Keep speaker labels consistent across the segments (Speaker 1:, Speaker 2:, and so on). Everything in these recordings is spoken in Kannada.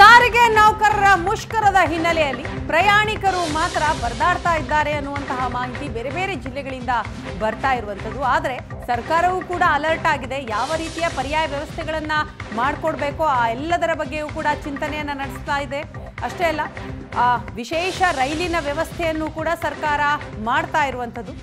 Speaker 1: ಸಾರಿಗೆ ನೌಕರರ ಮುಷ್ಕರದ ಹಿನ್ನೆಲೆಯಲ್ಲಿ ಪ್ರಯಾಣಿಕರು ಮಾತ್ರ ಪರದಾಡ್ತಾ ಇದ್ದಾರೆ ಅನ್ನುವಂತಹ ಮಾಹಿತಿ ಬೇರೆ ಬೇರೆ ಜಿಲ್ಲೆಗಳಿಂದ ಬರ್ತಾ ಇರುವಂಥದ್ದು. ಆದರೆ ಸರ್ಕಾರವೂ ಕೂಡ ಅಲರ್ಟ್ ಆಗಿದೆ. ಯಾವ ರೀತಿಯ ಪರ್ಯಾಯ ವ್ಯವಸ್ಥೆಗಳನ್ನು ಮಾಡಿಕೊಡ್ಬೇಕೋ ಆ ಎಲ್ಲದರ ಬಗ್ಗೆಯೂ ಕೂಡ ಚಿಂತನೆಯನ್ನ ನಡೆಸ್ತಾ ಇದೆ. ಅಷ್ಟೇ ಅಲ್ಲ, ಆ ವಿಶೇಷ ರೈಲಿನ ವ್ಯವಸ್ಥೆಯನ್ನು ಕೂಡ ಸರ್ಕಾರ ಮಾಡ್ತಾ ಇರುವಂಥದ್ದು.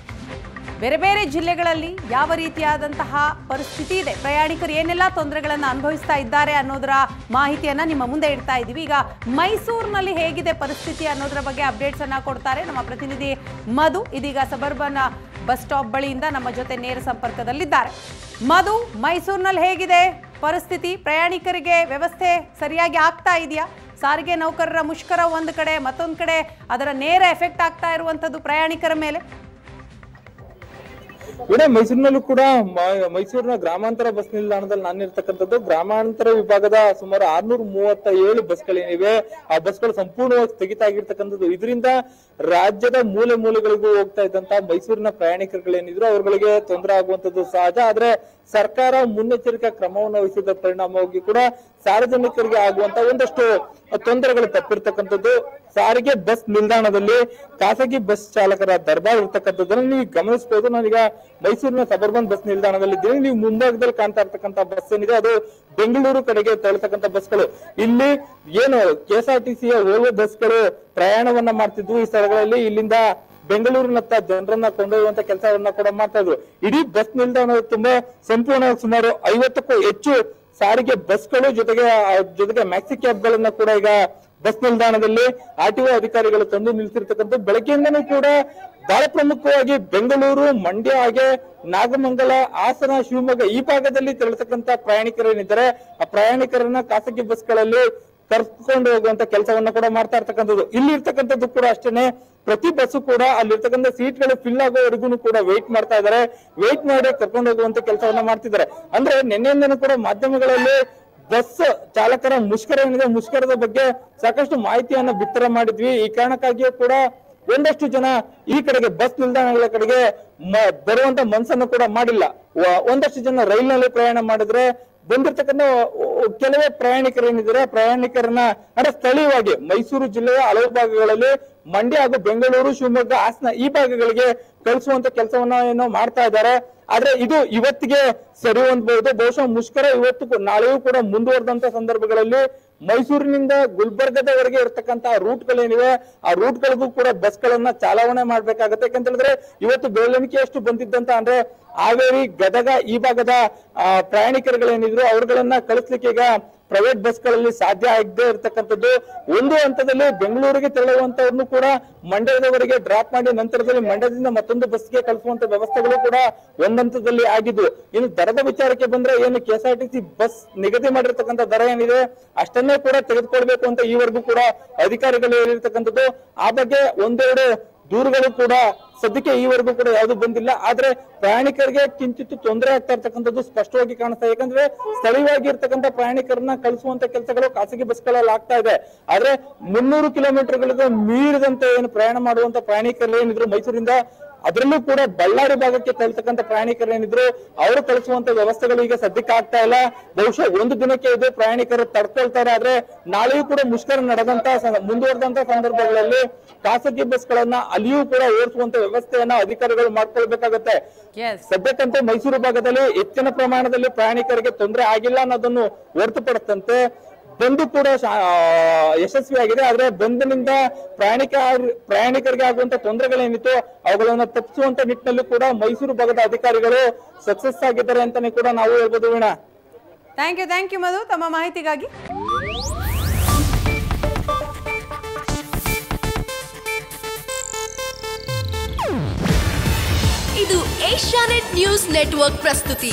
Speaker 1: ಬೇರೆ ಬೇರೆ ಜಿಲ್ಲೆಗಳಲ್ಲಿ ಯಾವ ರೀತಿಯಾದಂತಹ ಪರಿಸ್ಥಿತಿ ಇದೆ? ಪ್ರಯಾಣಿಕರು ಏನೆಲ್ಲ ತೊಂದರೆಗಳನ್ನು ಅನುಭವಿಸ್ತಾ ಇದ್ದಾರೆ ಅನ್ನೋದರ ಮಾಹಿತಿಯನ್ನು ನಿಮ್ಮ ಮುಂದೆ ಇಡ್ತಾ ಇದ್ದೀವಿ. ಈಗ ಮೈಸೂರಿನಲ್ಲಿ ಹೇಗಿದೆ ಪರಿಸ್ಥಿತಿ ಅನ್ನೋದರ ಬಗ್ಗೆ ಅಪ್ಡೇಟ್ಸ್ ಅನ್ನ ಕೊಡ್ತಾರೆ ನಮ್ಮ ಪ್ರತಿನಿಧಿ ಮಧು. ಇದೀಗ ಸಬರ್ಬನ್ ಬಸ್ ಸ್ಟಾಪ್ ಬಳಿಯಿಂದ ನಮ್ಮ ಜೊತೆ ನೇರ ಸಂಪರ್ಕದಲ್ಲಿದ್ದಾರೆ. ಮಧು, ಮೈಸೂರಿನಲ್ಲಿ ಹೇಗಿದೆ ಪರಿಸ್ಥಿತಿ? ಪ್ರಯಾಣಿಕರಿಗೆ ವ್ಯವಸ್ಥೆ ಸರಿಯಾಗಿ ಆಗ್ತಾ ಇದೆಯಾ? ಸಾರಿಗೆ ನೌಕರರ ಮುಷ್ಕರ ಒಂದು ಕಡೆ, ಮತ್ತೊಂದು ಕಡೆ ಅದರ ನೇರ ಎಫೆಕ್ಟ್ ಆಗ್ತಾ ಇರುವಂಥದ್ದು ಪ್ರಯಾಣಿಕರ ಮೇಲೆ.
Speaker 2: ಇಡೀ ಮೈಸೂರಿನಲ್ಲೂ ಕೂಡ ಮೈಸೂರಿನ ಗ್ರಾಮಾಂತರ ಬಸ್ ನಿಲ್ದಾಣದಲ್ಲಿ ನಾನು ಇರ್ತಕ್ಕಂಥದ್ದು ಗ್ರಾಮಾಂತರ ವಿಭಾಗದ ಸುಮಾರು ಆರ್ನೂರ ಮೂವತ್ತ ಏಳು ಬಸ್ಗಳೇನಿವೆ ಆ ಬಸ್ಗಳು ಸಂಪೂರ್ಣವಾಗಿ ಸ್ಥಗಿತ ಆಗಿರ್ತಕ್ಕಂಥದ್ದು. ಇದರಿಂದ ರಾಜ್ಯದ ಮೂಲೆ ಮೂಲೆಗಳಿಗೂ ಹೋಗ್ತಾ ಇದ್ದಂತ ಮೈಸೂರಿನ ಪ್ರಯಾಣಿಕರುಗಳೇನಿದ್ರು, ಅವರುಗಳಿಗೆ ತೊಂದರೆ ಆಗುವಂತದ್ದು ಸಹಜ. ಆದ್ರೆ ಸರ್ಕಾರ ಮುನ್ನೆಚ್ಚರಿಕಾ ಕ್ರಮವನ್ನು ವಹಿಸಿದ ಪರಿಣಾಮವಾಗಿ ಕೂಡ ಸಾರ್ವಜನಿಕರಿಗೆ ಆಗುವಂತ ಒಂದಷ್ಟು ತೊಂದರೆಗಳು ತಪ್ಪಿರ್ತಕ್ಕಂಥದ್ದು. ಸಾರಿಗೆ ಬಸ್ ನಿಲ್ದಾಣದಲ್ಲಿ ಖಾಸಗಿ ಬಸ್ ಚಾಲಕರ ದರ್ಬಾರ್ ಇರ್ತಕ್ಕಂಥದ್ದನ್ನು ನೀವು ಗಮನಿಸಬಹುದು ನಾನೀಗ ಮೈಸೂರಿನ ಸಬರ್ಬನ್ ಬಸ್ ನಿಲ್ದಾಣದಲ್ಲಿ ಇದ್ದೀನಿ ನೀವು ಮುಂಭಾಗದಲ್ಲಿ ಕಾಣ್ತಾ ಇರ್ತಕ್ಕಂಥ ಬಸ್ ಏನಿದೆ, ಅದು ಬೆಂಗಳೂರು ಕಡೆಗೆ ತೆರಳತಕ್ಕಂಥ ಬಸ್ಗಳು. ಇಲ್ಲಿ ಏನು ಕೆಎಸ್ಆರ್ಟಿಸಿಯ ಓಲ್ವೋ ಬಸ್ಗಳು ಪ್ರಯಾಣವನ್ನ ಮಾಡ್ತಿದ್ವು ಈ ಸ್ಥಳಗಳಲ್ಲಿ. ಇಲ್ಲಿಂದ ಬೆಂಗಳೂರಿನತ್ತ ಜನರನ್ನ ಕೊಂಡೊಯ್ಯುವಂತ ಕೆಲಸವನ್ನ ಕೂಡ ಮಾಡ್ತಾ ಇದ್ರು. ಇಡೀ ಬಸ್ ನಿಲ್ದಾಣ ತುಂಬಾ ಸಂಪೂರ್ಣ ಸುಮಾರು ಐವತ್ತಕ್ಕೂ ಹೆಚ್ಚು ಸಾರಿಗೆ ಬಸ್ಗಳು ಜೊತೆಗೆ ಜೊತೆಗೆ ಮ್ಯಾಕ್ಸಿ ಕ್ಯಾಬ್ಗಳನ್ನ ಕೂಡ ಈಗ ಬಸ್ ನಿಲ್ದಾಣದಲ್ಲಿ ಆರ್ ಟಿ ಅಧಿಕಾರಿಗಳು ತಂದು ನಿಲ್ಸಿರ್ತಕ್ಕಂಥ ಬೆಳಗ್ಗೆಯಿಂದನೂ ಕೂಡ ಬಹಳ ಪ್ರಮುಖವಾಗಿ ಬೆಂಗಳೂರು, ಮಂಡ್ಯ ಹಾಗೆ ನಾಗಮಂಗಲ, ಹಾಸನ, ಶಿವಮೊಗ್ಗ ಈ ಭಾಗದಲ್ಲಿ ತೆರಳತಕ್ಕಂತ ಪ್ರಯಾಣಿಕರೇನಿದ್ದಾರೆ ಆ ಪ್ರಯಾಣಿಕರನ್ನ ಖಾಸಗಿ ಬಸ್ಗಳಲ್ಲಿ ಕರ್ಕೊಂಡು ಹೋಗುವಂತ ಕೆಲಸವನ್ನ ಕೂಡ ಮಾಡ್ತಾ ಇರ್ತಕ್ಕಂಥದ್ದು. ಇಲ್ಲಿ ಇರ್ತಕ್ಕಂಥದ್ದು ಕೂಡ ಅಷ್ಟೇನೆ. ಪ್ರತಿ ಬಸ್ಸು ಕೂಡ ಅಲ್ಲಿರ್ತಕ್ಕಂಥ ಸೀಟ್ಗಳು ಫಿಲ್ ಆಗೋವರೆಗೂ ಕೂಡ ವೇಟ್ ಮಾಡ್ತಾ ಇದಾರೆ ವೇಟ್ ಮಾಡಿ ಕರ್ಕೊಂಡು ಹೋಗುವಂತ ಕೆಲಸವನ್ನ ಮಾಡ್ತಿದ್ದಾರೆ. ಅಂದ್ರೆ ನಿನ್ನೆಯಿಂದನೂ ಕೂಡ ಮಾಧ್ಯಮಗಳಲ್ಲಿ ಬಸ್ ಚಾಲಕರ ಮುಷ್ಕರ ಏನಿದೆ, ಮುಷ್ಕರದ ಬಗ್ಗೆ ಸಾಕಷ್ಟು ಮಾಹಿತಿಯನ್ನ ಬಿತ್ತರ ಮಾಡಿದ್ವಿ. ಈ ಕಾರಣಕ್ಕಾಗಿಯೂ ಕೂಡ ಒಂದಷ್ಟು ಜನ ಈ ಕಡೆಗೆ ಬಸ್ ನಿಲ್ದಾಣಗಳ ಕಡೆಗೆ ಬರುವಂತ ಮನ್ಸನ್ನು ಕೂಡ ಮಾಡಿಲ್ಲ. ಒಂದಷ್ಟು ಜನ ರೈಲ್ನಲ್ಲಿ ಪ್ರಯಾಣ ಮಾಡಿದ್ರೆ ಬಂದಿರ್ತಕ್ಕಂಥ ಕೆಲವೇ ಪ್ರಯಾಣಿಕರೇನಿದ್ದಾರೆ ಪ್ರಯಾಣಿಕರನ್ನ ಅಂದ್ರೆ ಸ್ಥಳೀಯವಾಗಿ ಮೈಸೂರು ಜಿಲ್ಲೆಯ ಹಲವು ಭಾಗಗಳಲ್ಲಿ ಮಂಡ್ಯ ಹಾಗೂ ಬೆಂಗಳೂರು, ಶಿವಮೊಗ್ಗ, ಹಾಸನ ಈ ಭಾಗಗಳಿಗೆ ಕಳಿಸುವಂತ ಕೆಲಸವನ್ನ ಏನೋ ಮಾಡ್ತಾ ಇದ್ದಾರೆ. ಆದ್ರೆ ಇದು ಇವತ್ತಿಗೆ ಸರಿ ಹೊಂದಬಹುದು ಬಹುಶಃ ಮುಷ್ಕರ ಇವತ್ತು ನಾಳೆಯೂ ಕೂಡ ಮುಂದುವರೆದಂತ ಸಂದರ್ಭಗಳಲ್ಲಿ ಮೈಸೂರಿನಿಂದ ಗುಲ್ಬರ್ಗದವರೆಗೆ ಇರತಕ್ಕಂತ ರೂಟ್ಗಳೇನಿವೆ, ಆ ರೂಟ್ಗಳಿಗೂ ಕೂಡ ಬಸ್ ಗಳನ್ನ ಚಾಲಾವಣೆ ಮಾಡ್ಬೇಕಾಗತ್ತೆ. ಯಾಕಂತ ಹೇಳಿದ್ರೆ ಇವತ್ತು ಬೆಳವಣಿಗೆಯಷ್ಟು ಬಂದಿದ್ದಂತ ಅಂದ್ರೆ ಹಾವೇರಿ, ಗದಗ ಈ ಭಾಗದ ಪ್ರಯಾಣಿಕರುಗಳೇನಿದ್ರು, ಅವ್ರುಗಳನ್ನ ಕಳಿಸ್ಲಿಕ್ಕೆ ಈಗ ಪ್ರೈವೇಟ್ ಬಸ್ಗಳಲ್ಲಿ ಸಾಧ್ಯ ಆಗದೆ ಇರತಕ್ಕಂಥದ್ದು, ಒಂದು ಹಂತದಲ್ಲಿ ಬೆಂಗಳೂರಿಗೆ ತೆರಳುವಂತವ್ರನ್ನು ಕೂಡ ಮಂಡ್ಯದವರೆಗೆ ಡ್ರಾಪ್ ಮಾಡಿ ನಂತರದಲ್ಲಿ ಮಂಡ್ಯದಿಂದ ಮತ್ತೊಂದು ಬಸ್ಗೆ ಕಳಿಸುವಂತ ವ್ಯವಸ್ಥೆಗಳು ಕೂಡ ಒಂದ್ ಹಂತದಲ್ಲಿ ಆಗಿದ್ವು ಇನ್ನು ದರದ ವಿಚಾರಕ್ಕೆ ಬಂದ್ರೆ ಏನು ಕೆಎಸ್ಆರ್ಟಿಸಿ ಬಸ್ ನಿಗದಿ ಮಾಡಿರ್ತಕ್ಕಂಥ ದರ ಏನಿದೆ, ಅಷ್ಟನ್ನೇ ಕೂಡ ತೆಗೆದುಕೊಳ್ಬೇಕು ಅಂತ ಈವರೆಗೂ ಕೂಡ ಅಧಿಕಾರಿಗಳು ಹೇಳಿರ್ತಕ್ಕಂಥದ್ದು. ಆ ಬಗ್ಗೆ ಒಂದೆರಡು ದೂರುಗಳು ಕೂಡ ಸದ್ಯಕ್ಕೆ ಈವರೆಗೂ ಕೂಡ ಯಾವುದು ಬಂದಿಲ್ಲ ಆದ್ರೆ ಪ್ರಯಾಣಿಕರಿಗೆ ಕಿಂಚಿತ್ತು ತೊಂದರೆ ಆಗ್ತಾ ಇರ್ತಕ್ಕಂಥದ್ದು ಸ್ಪಷ್ಟವಾಗಿ ಕಾಣಿಸ್ತಾ. ಯಾಕಂದ್ರೆ ಸ್ಥಳೀಯವಾಗಿ ಇರ್ತಕ್ಕಂಥ ಪ್ರಯಾಣಿಕರನ್ನ ಕಳಿಸುವಂತ ಕೆಲಸಗಳು ಖಾಸಗಿ ಬಸ್ಗಳಲ್ಲಿ ಆಗ್ತಾ ಇದೆ ಆದ್ರೆ ಮುನ್ನೂರು ಕಿಲೋಮೀಟರ್ಗಳಿಗೂ ಮೀರಿದಂತೆ ಏನು ಪ್ರಯಾಣ ಮಾಡುವಂತ ಪ್ರಯಾಣಿಕರು ಏನಿದ್ರು ಮೈಸೂರಿಂದ ಅದರಲ್ಲೂ ಕೂಡ ಬಳ್ಳಾರಿ ಭಾಗಕ್ಕೆ ತೆರಳ್ತಕ್ಕಂಥ ಪ್ರಯಾಣಿಕರು ಏನಿದ್ರು ಅವರು ಕಳಿಸುವಂತ ವ್ಯವಸ್ಥೆಗಳು ಈಗ ಸದ್ಯಕ್ಕೆ ಆಗ್ತಾ ಇಲ್ಲ. ಬಹುಶಃ ಒಂದು ದಿನಕ್ಕೆ ಇದು ಪ್ರಯಾಣಿಕರು ತಡ್ಕೊಳ್ತಾರೆ ಆದ್ರೆ ನಾಳೆಯೂ ಕೂಡ ಮುಷ್ಕರ ನಡೆದಂತ ಮುಂದುವರೆದಂತ ಸಂದರ್ಭಗಳಲ್ಲಿ ಖಾಸಗಿ ಬಸ್ಗಳನ್ನ ಅಲ್ಲಿಯೂ ಕೂಡ ಓಡಿಸುವಂತ ವ್ಯವಸ್ಥೆಯನ್ನ ಅಧಿಕಾರಿಗಳು ಮಾಡ್ಕೊಳ್ಬೇಕಾಗತ್ತೆ. ಸದ್ಯಕ್ಕಂತೆ ಮೈಸೂರು ಭಾಗದಲ್ಲಿ ಹೆಚ್ಚಿನ ಪ್ರಮಾಣದಲ್ಲಿ ಪ್ರಯಾಣಿಕರಿಗೆ ತೊಂದರೆ ಆಗಿಲ್ಲ ಅನ್ನೋದನ್ನು ಹೊರತುಪಡಿಸಂತೆ ಬಂದು ಕೂಡ ಯಶಸ್ವಿ ಆಗಿದೆ ಯಶಸ್ವಿಯಾಗಿದೆ. ಆದ್ರೆ ಬಂದಿನಿಂದ ಪ್ರಯಾಣಿಕ ಪ್ರಯಾಣಿಕರಿಗೆ ಆಗುವಂತ ತೊಂದರೆಗಳೇನಿತ್ತು ಅವುಗಳನ್ನು ತಪ್ಪಿಸುವಂತ ನಿಟ್ಟಿನಲ್ಲೂ ಕೂಡ ಮೈಸೂರು ಭಾಗದ ಅಧಿಕಾರಿಗಳು ಸಕ್ಸಸ್ ಆಗಿದ್ದಾರೆ ಅಂತಾನೆ ಕೂಡ ನಾವು ಹೇಳ್ಬೋದು Veena.
Speaker 1: Thank you thank you Madhu. ತಮ್ಮ ಮಾಹಿತಿಗಾಗಿ.
Speaker 3: ಇದು ಏಷ್ಯಾನೆಟ್ ನ್ಯೂಸ್ ನೆಟ್ವರ್ಕ್ ಪ್ರಸ್ತುತಿ.